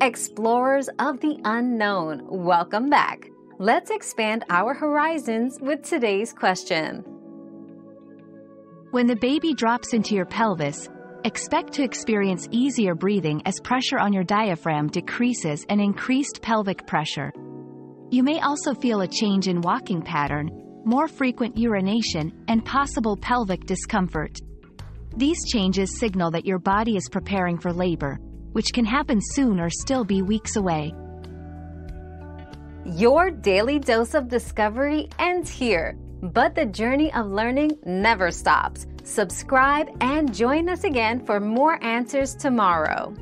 Explorers of the unknown, welcome back. Let's expand our horizons with today's question. When the baby drops into your pelvis, expect to experience easier breathing as pressure on your diaphragm decreases and increased pelvic pressure. You may also feel a change in walking pattern, more frequent urination, and possible pelvic discomfort. These changes signal that your body is preparing for labor, which can happen soon or still be weeks away. Your daily dose of discovery ends here, but the journey of learning never stops. Subscribe and join us again for more answers tomorrow.